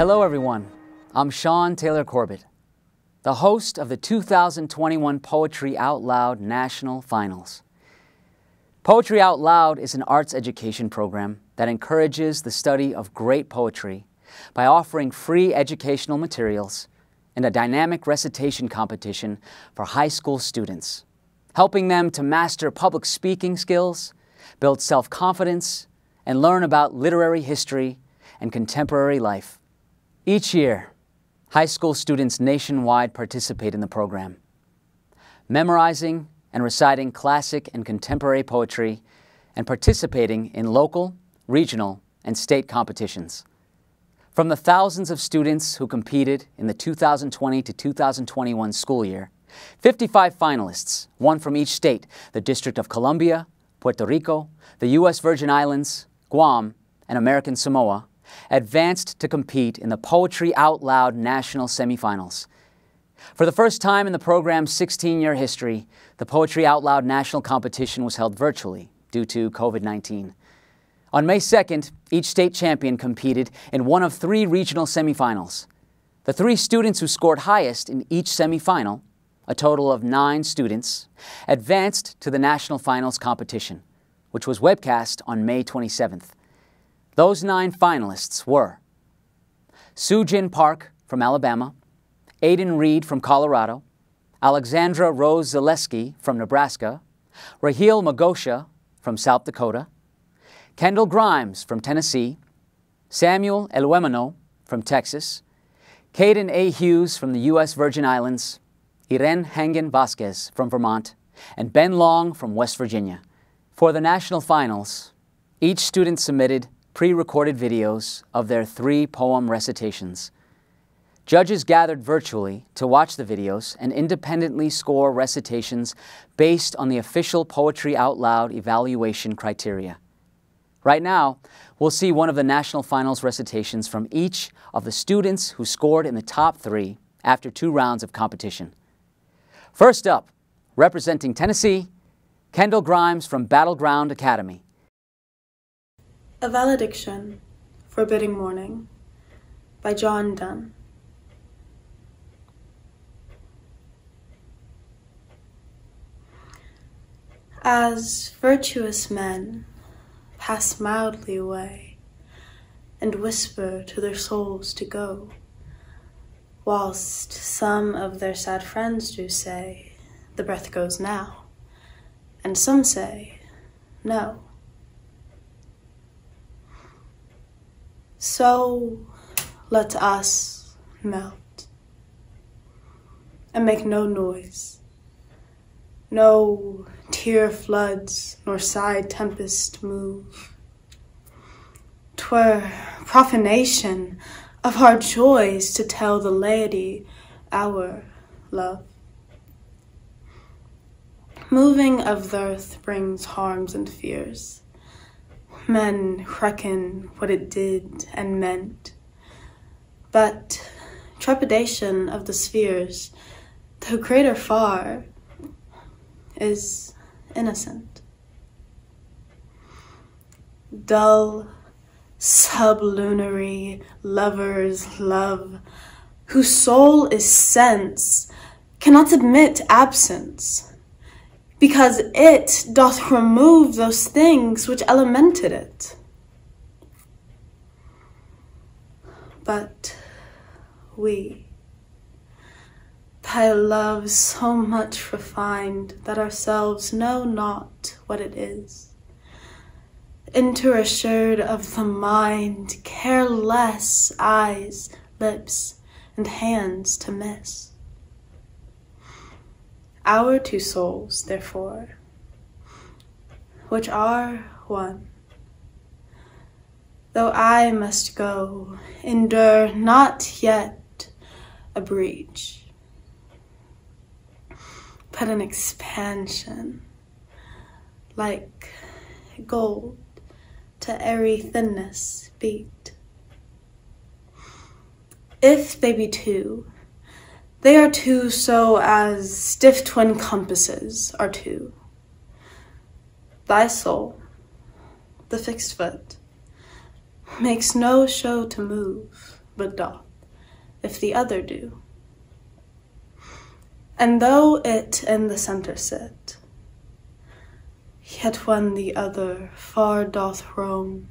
Hello, everyone. I'm Shaun Taylor Corbett, the host of the 2021 Poetry Out Loud National Finals. Poetry Out Loud is an arts education program that encourages the study of great poetry by offering free educational materials and a dynamic recitation competition for high school students, helping them to master public speaking skills, build self confidence, and learn about literary history and contemporary life. Each year, high school students nationwide participate in the program, memorizing and reciting classic and contemporary poetry and participating in local, regional, and state competitions. From the thousands of students who competed in the 2020 to 2021 school year, 55 finalists, one from each state, the District of Columbia, Puerto Rico, the U.S. Virgin Islands, Guam, and American Samoa, advanced to compete in the Poetry Out Loud National Semifinals. For the first time in the program's 16 year history, the Poetry Out Loud National Competition was held virtually due to COVID 19. On May 2nd, each state champion competed in one of three regional semifinals. The three students who scored highest in each semifinal, a total of nine students, advanced to the national finals competition, which was webcast on May 27th. Those nine finalists were Soojin Park from Alabama, Aiden Reed from Colorado, Alexandra Rose Zaleski from Nebraska, Rahele Megosha from South Dakota, Kendall Grimes from Tennessee, Samuel Elwemano from Texas, Caden A. Hughes from the U.S. Virgin Islands, Irene Hangen Vasquez from Vermont, and Ben Long from West Virginia. For the national finals, each student submitted pre recorded videos of their three poem recitations. Judges gathered virtually to watch the videos and independently score recitations based on the official Poetry Out Loud evaluation criteria. Right now, we'll see one of the national finals recitations from each of the students who scored in the top three after two rounds of competition. First up, representing Tennessee, Kendall Grimes from Battleground Academy. A Valediction, Forbidding Mourning by John Donne. As virtuous men pass mildly away and whisper to their souls to go, whilst some of their sad friends do say, The breath goes now, and some say, No. So let us melt and make no noise, no tear floods nor sigh tempest move. Twere profanation of our joys to tell the laity our love. Moving of the earth brings harms and fears. Men reckon what it did and meant. But trepidation of the spheres, though greater far, is innocent. Dull, sublunary lovers' love, whose soul is sense, cannot admit absence, because it doth remove those things which elemented it. But we, thy love so much refined that ourselves know not what it is. Enter assured of the mind, careless eyes, lips, and hands to miss. Our two souls, therefore, which are one, though I must go, endure not yet a breach but an expansion, like gold to airy thinness beat. If they be two, they are two so as stiff twin compasses are two. Thy soul, the fixed foot, makes no show to move, but doth, if the other do. And though it in the centre sit, yet when the other far doth roam,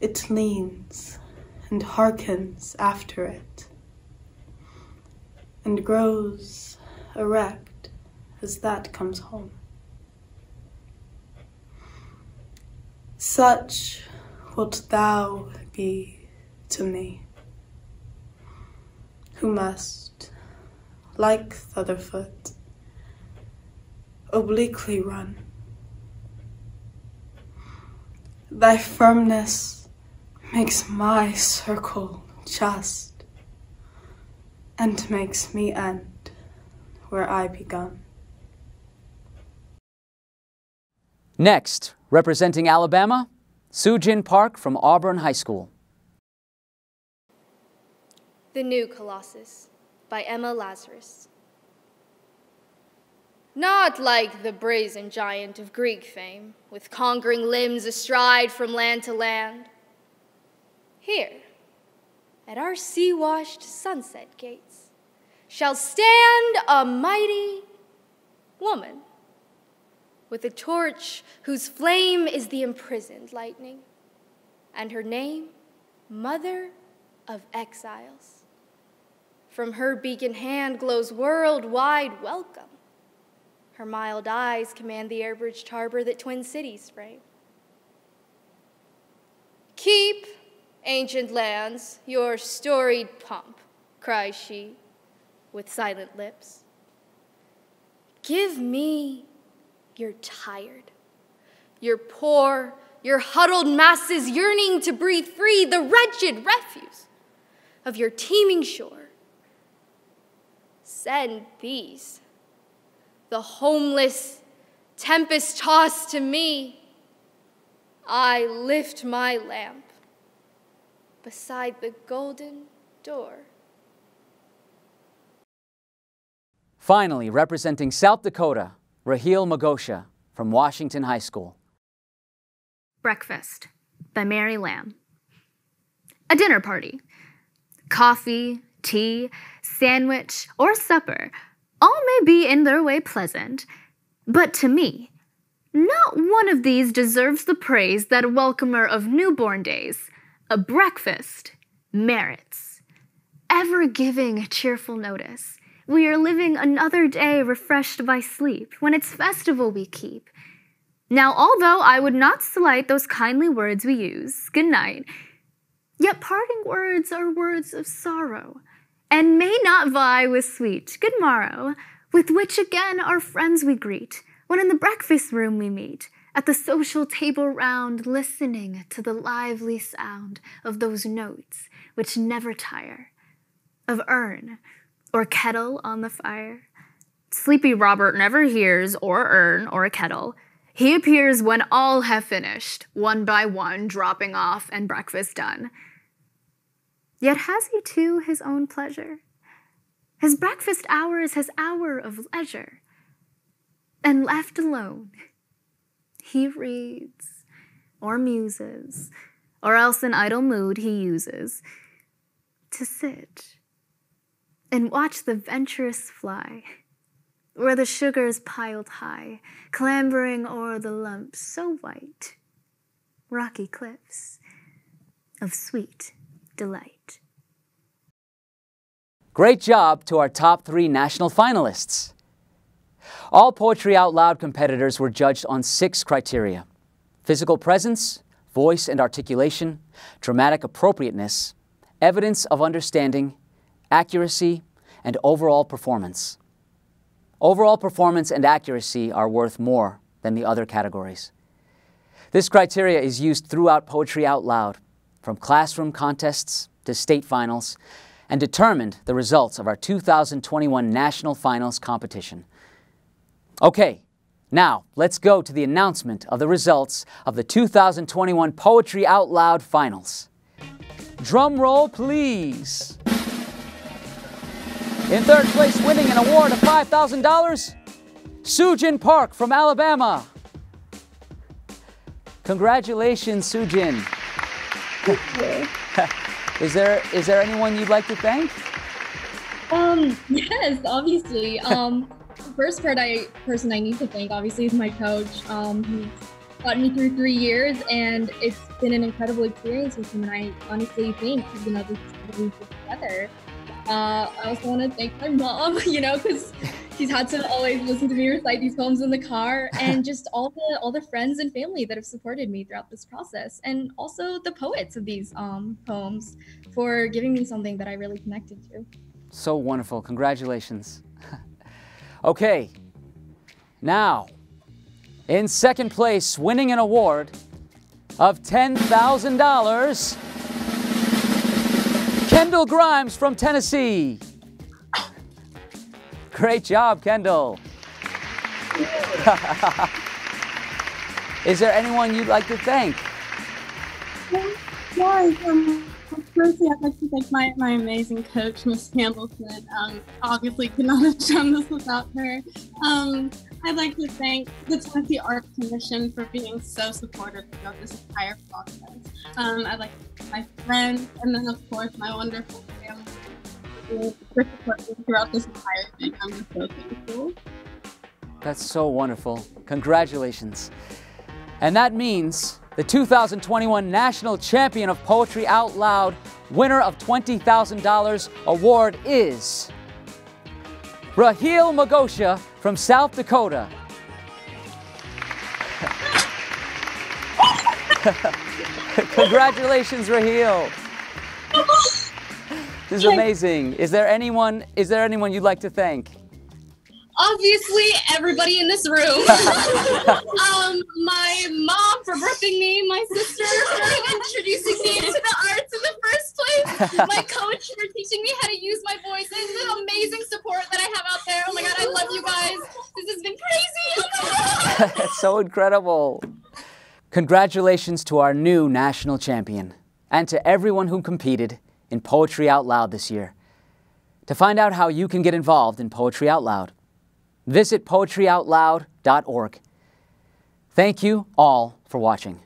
it leans and hearkens after it, and grows erect as that comes home. Such wilt thou be to me, who must, like Thunderfoot, obliquely run. Thy firmness makes my circle just, and makes me end where I begun. Next, representing Alabama, Soojin Park from Auburn High School. The New Colossus by Emma Lazarus. Not like the brazen giant of Greek fame, with conquering limbs astride from land to land. Here, at our sea washed sunset gates, shall stand a mighty woman with a torch whose flame is the imprisoned lightning, and her name, Mother of Exiles. From her beacon hand glows worldwide welcome. Her mild eyes command the air-bridged harbor that twin cities frame. Keep, ancient lands, your storied pomp, cries she, with silent lips. Give me your tired. Your poor. Your huddled masses yearning to breathe free the wretched refuse of your teeming shore. Send these, the homeless, tempest tossed to me. I lift my lamp beside the golden door. Finally, representing South Dakota, Rahele Megosha from Washington High School. Breakfast by Mary Lamb. A dinner party. Coffee, tea, sandwich, or supper all may be in their way pleasant, but to me, not one of these deserves the praise that a welcomer of newborn days, a breakfast, merits. Ever giving a cheerful notice, we are living another day refreshed by sleep, when its festival we keep. Now, although I would not slight those kindly words we use, good night, yet parting words are words of sorrow, and may not vie with sweet good morrow, with which again our friends we greet, when in the breakfast room we meet, at the social table round, listening to the lively sound of those notes which never tire, of urn, or kettle on the fire. Sleepy Robert never hears or urn or a kettle. He appears when all have finished, one by one, dropping off and breakfast done. Yet has he too his own pleasure? His breakfast hour is his hour of leisure. And left alone, he reads or muses, or else in idle mood he uses to sit and watch the venturous fly, where the sugar's piled high, clambering o'er the lumps so white, rocky cliffs of sweet delight. Great job to our top three national finalists. All Poetry Out Loud competitors were judged on six criteria physical presence, voice and articulation, dramatic appropriateness, evidence of understanding, accuracy, and overall performance. Overall performance and accuracy are worth more than the other categories. This criteria is used throughout Poetry Out Loud, from classroom contests to state finals, and determined the results of our 2021 National Finals competition. Okay, now let's go to the announcement of the results of the 2021 Poetry Out Loud Finals. Drum roll, please. In third place, winning an award of $5,000, Soojin Park from Alabama. Congratulations, Soojin. Is there is there anyone you'd like to thank? Um, yes, obviously. Um, first part I person I need to thank obviously is my coach. Um, he's got me through three years, and it's been an incredible experience with him. And I honestly think you know this is we put together. Uh, I also want to thank my mom, you know, because she's had to always listen to me recite these poems in the car, and just all the all the friends and family that have supported me throughout this process, and also the poets of these um, poems for giving me something that I really connected to. So wonderful. Congratulations. okay. Now, in second place, winning an award of $10,000, Kendall Grimes from Tennessee. Great job, Kendall. Is there anyone you'd like to thank? Um, firstly, I'd like to thank my, my amazing coach, Miss Hamilton. Um, obviously, could not have done this without her. Um, I'd like to thank the Tennessee Arts Commission for being so supportive throughout this entire process. Um, I'd like to thank my friends, and then, of course, my wonderful family for supporting throughout this entire thing. I'm so thankful. That's so wonderful. Congratulations. And that means the 2021 National Champion of Poetry Out Loud winner of $20,000 award is Rahele Megosha from South Dakota. Congratulations, Rahele. This is amazing. Is there anyone is there anyone you'd like to thank? Obviously everybody in this room. um, my mom for birthing me, my sister for introducing me to the arts in the first place, my coach for teaching me how to use my voice, and the amazing support that I have out there. Oh my god, I love you guys. This has been crazy. Oh That's so incredible. Congratulations to our new national champion and to everyone who competed in Poetry Out Loud this year. To find out how you can get involved in Poetry Out Loud, visit poetryoutloud.org. Thank you all for watching.